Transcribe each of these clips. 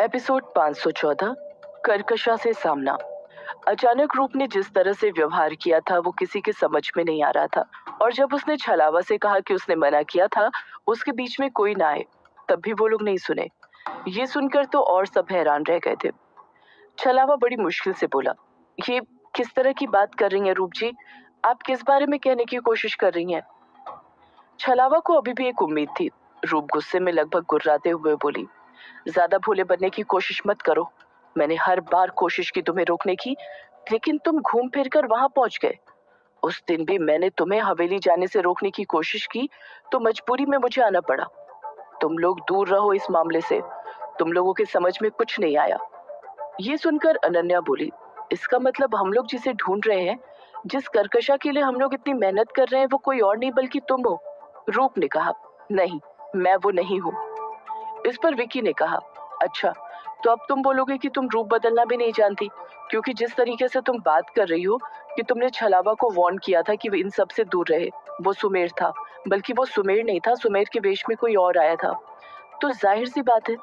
Episode 514 कर्कशा से सामना। अचानक रूप ने जिस तरह से व्यवहार किया था, वो किसी के समझ में नहीं आ रहा था। और जब उसने छलावा से कहा कि उसने मना किया था, उसके बीच में कोई ना आए, तब भी वो लोग नहीं सुने। ये सुनकर तो और सब हैरान रह गए थे। छलावा बड़ी मुश्किल से बोला, ये किस तरह की बात कर रही हैं रूप जी? आप किस बारे में कहने की कोशिश कर रही हैं? छलावा को अभी भी एक उम्मीद थी। रूप गुस्से में लगभग गुर्राते हुए बोली ज़्यादा भोले बनने की कोशिश मत करो। मैंने हर बार कोशिश की तुम्हें रोकने की, लेकिन तुम घूम फिर कर वहाँ पहुँच गए। उस दिन भी मैंने तुम्हें हवेली जाने से रोकने की कोशिश की तो मजबूरी में मुझे आना पड़ा। तुम लोग दूर रहो इस मामले से। तुम लोगों के समझ में कुछ नहीं आया। ये सुनकर अनन्या बोली, इसका मतलब हम लोग जिसे ढूंढ रहे हैं, जिस कर्कशा के लिए हम लोग इतनी मेहनत कर रहे हैं, वो कोई और नहीं बल्कि तुम हो। रूप ने कहा, नहीं, मैं वो नहीं हूँ। इस पर विकी ने कहा अच्छा तो अब तुम बोलोगे कि तुम रूप बदलना भी नहीं जानती, क्योंकि जिस तरीके से तुम बात कर रही हो कि तुमने छलावा को वार्न किया था कि इन सबसे दूर रहे, वो सुमेर था, बल्कि वो सुमेर नहीं था, सुमेर के वेश में कोई और आया था। तो ज़ाहिर सी बात है,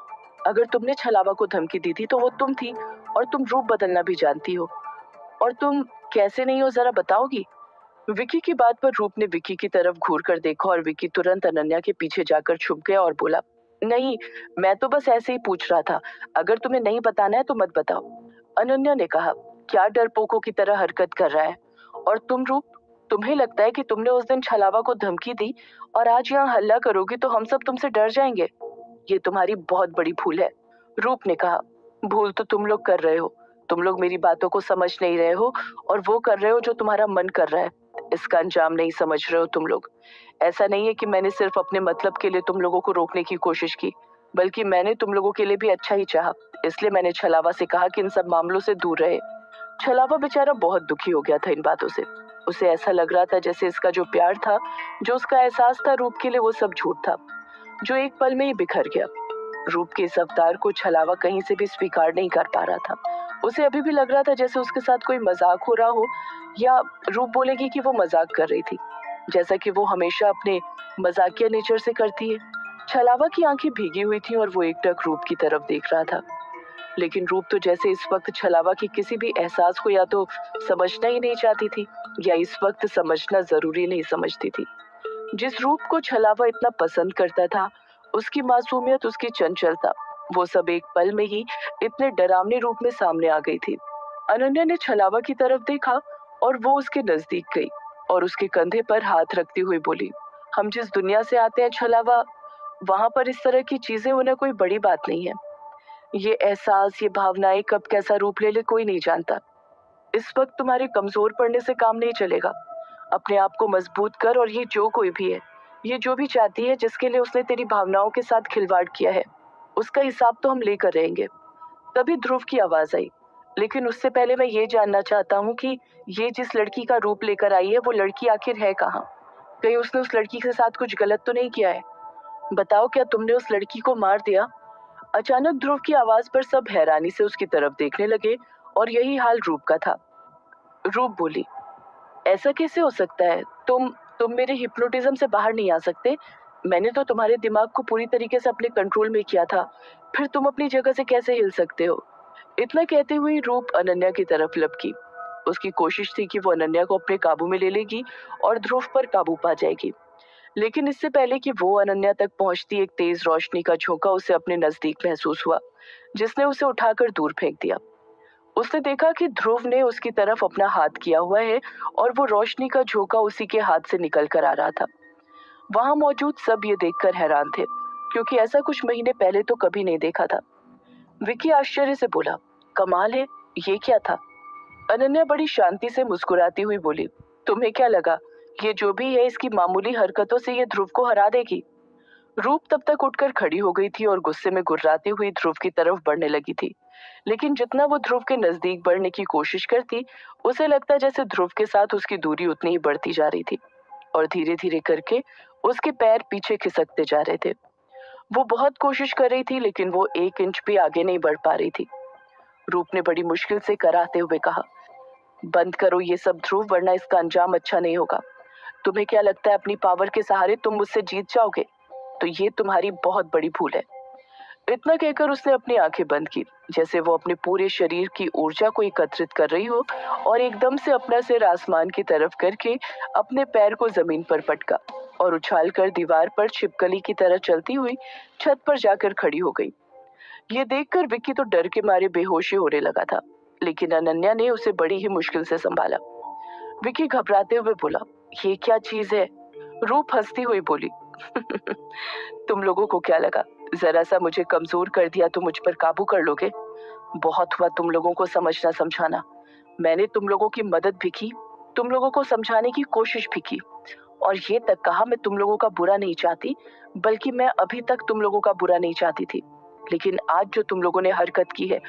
अगर तुमने छलावा को धमकी दी थी तो वो तुम थी और तुम रूप बदलना भी जानती हो। और तुम कैसे नहीं हो जरा बताओगी? विकी की बात पर रूप ने विकी की तरफ़ घूर कर देखा और विकी तुरंत अनन्या के पीछे जाकर छुप गया और बोला नहीं, मैं तो बस ऐसे ही पूछ रहा था। अगर तुम्हें नहीं बताना है तो मत बताओ। अनन्या ने कहा, क्या डर डरपोकों की तरह हरकत कर रहा है? और तुम रूप, तुम्हें लगता है कि तुमने उस दिन छलावा को धमकी दी और आज यहाँ हल्ला करोगी तो हम सब तुमसे डर जाएँगे? ये तुम्हारी बहुत बड़ी भूल है। रूप ने कहा, भूल तो तुम लोग कर रहे हो। तुम लोग मेरी बातों को समझ नहीं रहे हो और वो कर रहे हो जो तुम्हारा मन कर रहा है। इसका अंजाम नहीं समझ रहे हो तुम लोग। ऐसा नहीं है कि मैंने सिर्फ़ अपने मतलब के लिए तुम लोगों को रोकने की कोशिश की, बल्कि मैंने तुम लोगों के लिए भी अच्छा ही चाहा। इसलिए मैंने छलावा से कहा कि इन सब मामलों से दूर रहे। छलावा बेचारा बहुत दुखी हो गया था इन बातों से। उसे ऐसा लग रहा था जैसे इसका जो प्यार था, जो उसका एहसास था, रूप के लिए वो सब झूठ था, जो एक पल में ही बिखर गया। रूप के इस अवतार को छलावा कहीं से भी स्वीकार नहीं कर पा रहा था। उसे अभी भी लग रहा था जैसे उसके साथ कोई मज़ाक हो रहा हो, या रूप बोलेगी कि वो मज़ाक कर रही थी। जैसा कि वो हमेशा अपने मजाकिया नेचर से करती है। छलावा की आँखें भीगी हुई थी और वो एकटक रूप की तरफ़ देख रहा था। लेकिन रूप तो जैसे इस वक्त छलावा की किसी भी एहसास को या तो समझना ही नहीं चाहती थी, या इस वक्त समझना ज़रूरी नहीं समझती थी। जिस रूप को छलावा इतना पसंद करता था उसकी मासूमियत उसकी चंचलता वो सब एक पल में ही इतने डरावने रूप में सामने आ गई थी। अनन्या ने छलावा की तरफ़ देखा और वो उसके नज़दीक गई और उसके कंधे पर हाथ रखती हुई बोली, हम जिस दुनिया से आते हैं छलावा, वहाँ पर इस तरह की चीज़ें होना कोई बड़ी बात नहीं है। ये एहसास, ये भावनाएँ कब कैसा रूप ले ले कोई नहीं जानता। इस वक्त तुम्हारे कमज़ोर पड़ने से काम नहीं चलेगा। अपने आप को मज़बूत कर और ये जो कोई भी है ये जो भी चाहती है, जिसके लिए उसने तेरी भावनाओं के साथ खिलवाड़ किया है, उसका हिसाब तो हम लेकर रहेंगे। तभी ध्रुव की आवाज़ आई, लेकिन उससे पहले मैं ये जानना चाहता हूँ कि ये जिस लड़की का रूप लेकर आई है, वो लड़की आखिर है कहाँ? कहीं उसने उस लड़की के साथ कुछ गलत तो नहीं किया है? बताओ, क्या तुमने उस लड़की को मार दिया? अचानक ध्रुव की आवाज़ पर सब हैरानी से उसकी तरफ़ देखने लगे, और यही हाल रूप का था। रूप बोली, ऐसा कैसे हो सकता है? तुम तुम मेरे हिप्नोटिज्म से बाहर नहीं आ सकते। मैंने तो तुम्हारे दिमाग को पूरी तरीके से अपने कंट्रोल में किया था। फिर तुम अपनी जगह से कैसे हिल सकते हो? इतना कहते हुए रूप अनन्या की तरफ़ लपकी। उसकी कोशिश थी कि वो अनन्या को अपने काबू में ले लेगी और ध्रुव पर काबू पा जाएगी। लेकिन इससे पहले कि वो अनन्या तक पहुँचती, एक तेज रोशनी का झोंका उसे अपने नज़दीक महसूस हुआ, जिसने उसे उठाकर दूर फेंक दिया। उसने देखा कि ध्रुव ने उसकी तरफ़ अपना हाथ किया हुआ है और वो रोशनी का झोंका उसी के हाथ से निकल कर आ रहा था। वहाँ मौजूद सब ये देखकर हैरान थे, क्योंकि ऐसा कुछ महीने पहले तो कभी नहीं देखा था। विकी आश्चर्य से बोला, कमाल है, ये क्या था? अनन्या बड़ी शांति से मुस्कुराती हुई बोली, तुम्हें क्या लगा, ये जो भी है इसकी मामूली हरकतों से ये ध्रुव को हरा देगी? रूप तब तक उठकर खड़ी हो गई थी और गुस्से में गुर्राती हुई ध्रुव की तरफ़ बढ़ने लगी थी। लेकिन जितना वो ध्रुव के नज़दीक बढ़ने की कोशिश करती, उसे लगता जैसे ध्रुव के साथ उसकी दूरी उतनी ही बढ़ती जा रही थी और धीरे धीरे करके उसके पैर पीछे खिसकते जा रहे थे। वो बहुत कोशिश कर रही थी, लेकिन वो एक इंच भी आगे नहीं बढ़ पा रही थी। रूप ने बड़ी मुश्किल से कराते हुए कहा, बंद करो ये सब ध्रुव, वरना इसका अंजाम अच्छा नहीं होगा। तुम्हें क्या लगता है अपनी पावर के सहारे तुम मुझसे जीत जाओगे? तो ये तुम्हारी बहुत बड़ी भूल है। इतना कहकर उसने अपनी आँखें बंद की, जैसे वो अपने पूरे शरीर की ऊर्जा को एकत्रित कर रही हो और एकदम से अपना सिर आसमान की तरफ़ करके अपने पैर को ज़मीन पर पटका और उछाल कर दीवार पर छिपकली की तरह चलती हुई छत पर जाकर खड़ी हो गई। ये देखकर विक्की तो डर के मारे बेहोशी होने लगा था, लेकिन अनन्या ने उसे बड़ी ही मुश्किल से संभाला। विक्की घबराते हुए बोला, ये क्या चीज़ है? रूप हंसती हुई बोली, तुम लोगों को क्या लगा? जरा सा मुझे कमज़ोर कर दिया तो मुझ पर काबू कर लोगे? बहुत हुआ तुम लोगों को समझना, समझाना। मैंने तुम लोगों की मदद भी की, तुम लोगों को समझाने की कोशिश भी की। और ये तक कहा, मैं तुम लोगों का बुरा नहीं चाहती, बल्कि मैं अभी तक तुम लोगों का बुरा नहीं चाहती थी। लेकिन आज जो तुम लोगों ने हरकत की है,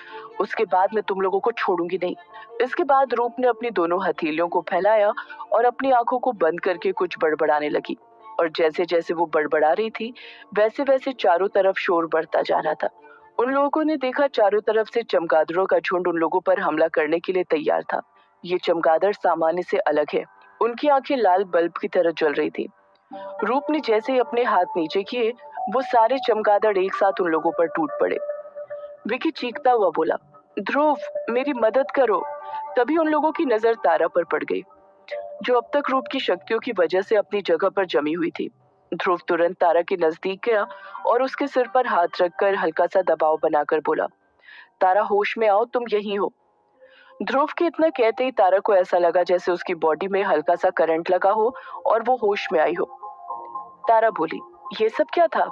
उसके बाद मैं तुम लोगों को छोड़ूँगी नहीं। इसके बाद रूप ने अपनी दोनों हथेलियों को फैलाया और अपनी आँखों को बंद करके कुछ बड़बड़ाने लगी। और जैसे जैसे वो बड़बड़ा रही थी वैसे वैसे चारों तरफ़ शोर बढ़ता जा रहा था। उन लोगों ने देखा चारों तरफ़ से चमगादड़ों का झुंड उन लोगों पर हमला करने के लिए तैयार था। ये चमगादड़ सामान्य से अलग है। उनकी आँखें लाल बल्ब की तरह जल रही थी। रूप ने जैसे ही अपने हाथ नीचे किए, वो सारे चमगादड़ एक साथ उन लोगों पर टूट पड़े। विकी चीखता हुआ बोला, ध्रुव, मेरी मदद करो। तभी उन लोगों की नज़र तारा पर पड़ गई। जो अब तक रूप की शक्तियों की वजह से अपनी जगह पर जमी हुई थी। ध्रुव तुरंत तारा के नज़दीक गया और उसके सिर पर हाथ रखकर हल्का सा दबाव बनाकर बोला, तारा, होश में आओ, तुम यही हो। ध्रुव के इतना कहते ही तारा को ऐसा लगा जैसे उसकी बॉडी में हल्का सा करंट लगा हो और वो होश में आई हो। तारा बोली, ये सब क्या था?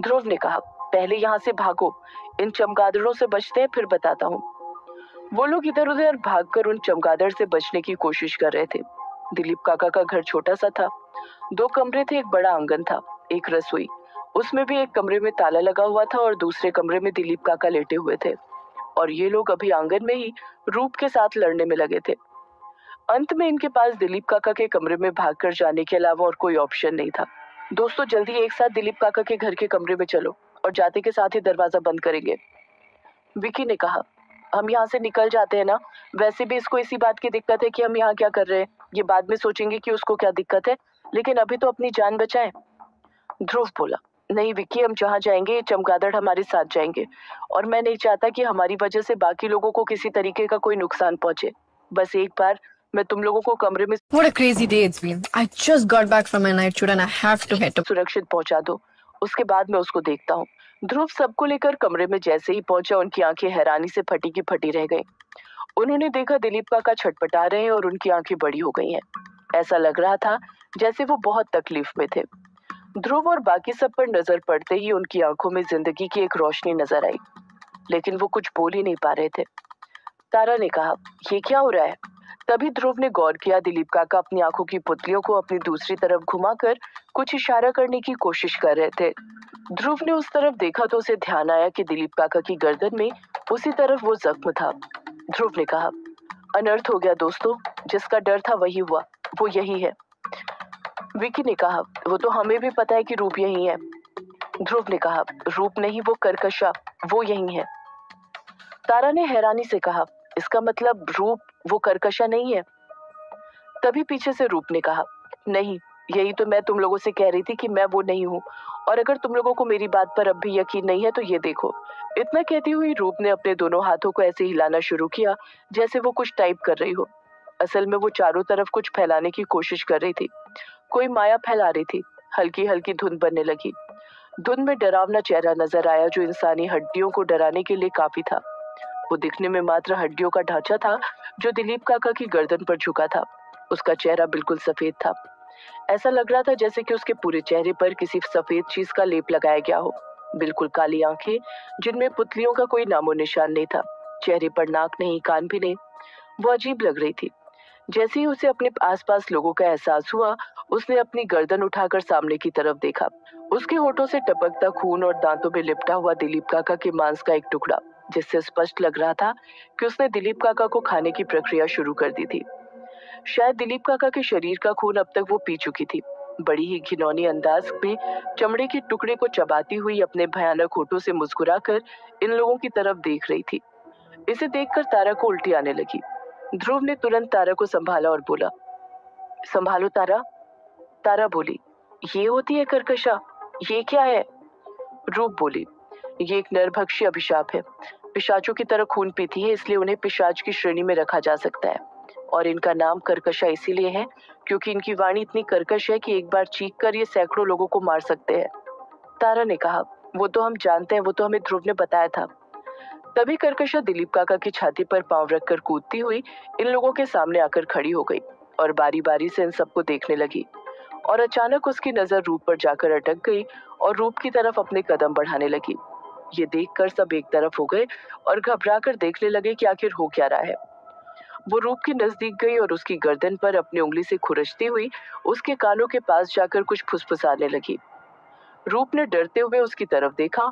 ध्रुव ने कहा, पहले यहाँ से भागो, इन चमगादड़ों से बचते हैं, फिर बताता हूँ। वो लोग इधर उधर भागकर उन चमगादड़ से बचने की कोशिश कर रहे थे। दिलीप काका का घर छोटा सा था। दो कमरे थे, एक बड़ा आँगन था, एक रसोई। उसमें भी एक कमरे में ताला लगा हुआ था और दूसरे कमरे में दिलीप काका लेटे हुए थे। और ये लोग अभी आँगन में ही रूप के साथ लड़ने में लगे थे। अंत में इनके पास दिलीप काका के कमरे में भागकर जाने के अलावा और कोई ऑप्शन नहीं था। दोस्तों, जल्दी एक साथ दिलीप काका के घर के कमरे में चलो और जाते के साथ ही दरवाज़ा बंद करेंगे। विकी ने कहा हम यहाँ से निकल जाते हैं ना वैसे भी इसको इसी बात की दिक्कत है कि हम यहाँ क्या कर रहे हैं? ये बाद में सोचेंगे कि उसको क्या दिक्कत है। लेकिन अभी तो अपनी जान बचाए। ध्रुव बोला नहीं विक्की हम जहाँ जाएँगे चमगादड़ हमारे साथ जाएँगे। और मैं नहीं चाहता कि हमारी वजह से बाकी लोगों को किसी तरीके का कोई नुकसान पहुँचे। बस एक बार मैं तुम लोगों को कमरे में What a crazy day it's been. I just got back from night shoot and I have to head to. सुरक्षित पहुँचा दो। उसके बाद मैं उसको देखता हूँ। ध्रुव सबको लेकर कमरे में जैसे ही पहुँचा, उनकी आँखें हैरानी से फटी की फटी रह गई। उन्होंने देखा दिलीप काका छटपटा रहे हैं और उनकी आँखें बड़ी हो गई हैं। ऐसा लग रहा था जैसे वो बहुत तकलीफ़ में थे। ध्रुव और बाकी सब पर नज़र पड़ते ही उनकी आँखों में ज़िंदगी की एक रोशनी नज़र आई, लेकिन वो कुछ बोल ही नहीं पा रहे थे। तारा ने कहा, ये क्या हो रहा है? तभी ध्रुव ने गौर किया, दिलीप काका अपनी आँखों की पुतलियों को अपनी दूसरी तरफ़ घुमाकर कुछ इशारा करने की कोशिश कर रहे थे। ध्रुव ने उस तरफ़ देखा तो उसे ध्यान आया कि दिलीप काका की गर्दन में उसी तरफ़ वो जख्म था। ध्रुव ने कहा, अनर्थ हो गया दोस्तों, जिसका डर था वही हुआ, वो यही है। विकी ने कहा, वो तो हमें भी पता है कि रूप यही है। ध्रुव ने कहा, रूप नहीं, वो करकशा, वो यही है। तारा ने हैरानी से कहा, इसका मतलब रूप, वो करकशा नहीं है? तभी पीछे से रूप ने कहा, नहीं यही तो मैं तुम लोगों से कह रही थी कि मैं वो नहीं हूँ। और अगर तुम लोगों को मेरी बात पर अब भी यकीन नहीं है तो ये देखो। इतना कहती हुई रूप ने अपने दोनों हाथों को ऐसे हिलाना शुरू किया, जैसे वो कुछ टाइप कर रही हो। असल में वो चारों तरफ़ कुछ फैलाने की कोशिश कर रही थी। कोई माया फैला रही थी हल्की हल्की धुंध बनने लगी। धुंध में डरावना चेहरा नज़र आया, जो इंसानी हड्डियों को डराने के लिए काफ़ी था। वो दिखने में मात्र हड्डियों का ढांचा था, जो दिलीप काका की गर्दन पर झुका था। उसका चेहरा बिल्कुल सफ़ेद था। ऐसा लग रहा था जैसे कि उसके पूरे चेहरे पर किसी सफ़ेद चीज़ का लेप लगाया गया हो। बिल्कुल काली आँखें, जिनमें पुतलियों का कोई नामो निशान नहीं था। चेहरे पर नाक नहीं, कान भी नहीं। वो अजीब लग रही थी। जैसे ही उसे अपने आसपास लोगों का एहसास हुआ, उसने अपनी गर्दन उठाकर सामने की तरफ़ देखा। उसके होठों से टपकता खून और दांतों में लिपटा हुआ दिलीप काका के मांस का एक टुकड़ा, जिससे स्पष्ट लग रहा था कि उसने दिलीप काका को खाने की प्रक्रिया शुरू कर दी थी। शायद दिलीप काका के शरीर का खून अब तक वो पी चुकी थी। बड़ी ही घिनौनी अंदाज में चमड़े के टुकड़े को चबाती हुई अपने भयानक होठों से मुस्कुराकर इन लोगों की तरफ़ देख रही थी। इसे देखकर तारा को उल्टी आने लगी। ध्रुव ने तुरंत तारा को संभाला और बोला, संभालो तारा। तारा बोली, ये होती है करकशा? ये क्या है? रूप बोली, ये एक नरभक्षी अभिशाप है। पिशाचों की तरह खून पीती है, इसलिए उन्हें पिशाच की श्रेणी में रखा जा सकता है। और इनका नाम कर्कशा इसीलिए है, क्योंकि इनकी वाणी इतनी कर्कश है कि एक बार चीख कर ये सैकड़ों लोगों को मार सकते हैं। तारा ने कहा, वो तो हम जानते हैं, वो तो हमें ध्रुव ने बताया था। तभी कर्कशा दिलीप काका की छाती पर पाँव रखकर कूदती हुई इन लोगों के सामने आकर खड़ी हो गई और बारी बारी से इन सबको देखने लगी और अचानक उसकी नज़र रूप पर जाकर अटक गई और रूप की तरफ़ अपने कदम बढ़ाने लगी। ये देखकर सब एक तरफ़ हो गए और घबरा कर देखने लगे कि आखिर हो क्या रहा है। वो रूप के नज़दीक गई और उसकी गर्दन पर अपनी उंगली से खुरचती हुई उसके कानों के पास जाकर कुछ फुसफुसाने लगी। रूप ने डरते हुए उसकी तरफ़ देखा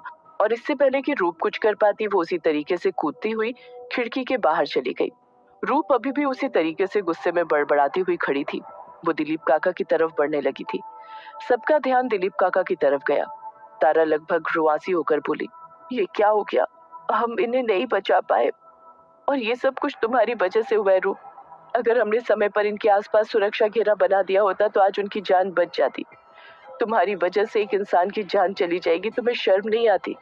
और इससे पहले कि रूप कुछ कर पाती, वो उसी तरीके से कूदती हुई खिड़की के बाहर चली गई। रूप अभी भी उसी तरीके से गुस्से में बड़बड़ाती हुई खड़ी थी। वो दिलीप काका की तरफ़ बढ़ने लगी थी। सबका ध्यान दिलीप काका की तरफ़ गया। तारा लगभग रुआसी होकर बोली, ये क्या हो गया? हम इन्हें नहीं बचा पाए। और ये सब कुछ तुम्हारी वजह से हुआ है रूप अगर हमने समय पर इनके आसपास सुरक्षा घेरा बना दिया होता तो आज उनकी जान बच जाती। तुम्हारी वजह से एक इंसान की जान चली जाएगी, तुम्हें शर्म नहीं आती।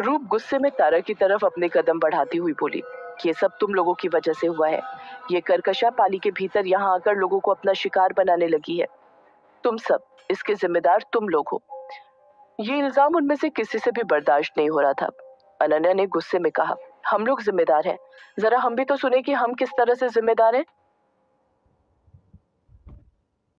रूप गुस्से में तारा की तरफ़ अपने कदम बढ़ाती हुई बोली, ये सब तुम लोगों की वजह से हुआ है। ये करकशा पाली के भीतर यहाँ आकर लोगों को अपना शिकार बनाने लगी है। तुम सब, इसके जिम्मेदार तुम लोग हो। ये इल्ज़ाम उनमें से किसी से भी बर्दाश्त नहीं हो रहा था। अनन्या ने गुस्से में कहा हम लोग जिम्मेदार हैं। जरा हम भी तो सुने कि हम किस तरह से जिम्मेदार हैं।